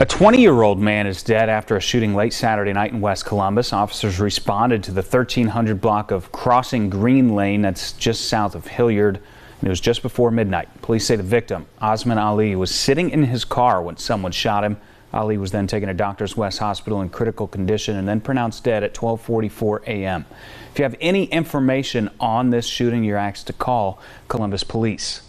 A 20-year-old man is dead after a shooting late Saturday night in West Columbus. Officers responded to the 1300 block of Crossing Green Lane that's just south of Hilliard. And it was just before midnight. Police say the victim, Osman Ali, was sitting in his car when someone shot him. Ali was then taken to Doctors West Hospital in critical condition and then pronounced dead at 12:44 a.m. If you have any information on this shooting, you're asked to call Columbus Police.